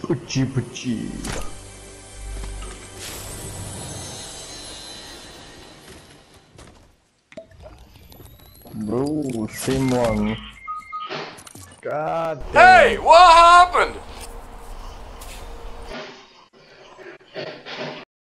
Pucci pucci. Bro, same one. God damn. Hey, what happened?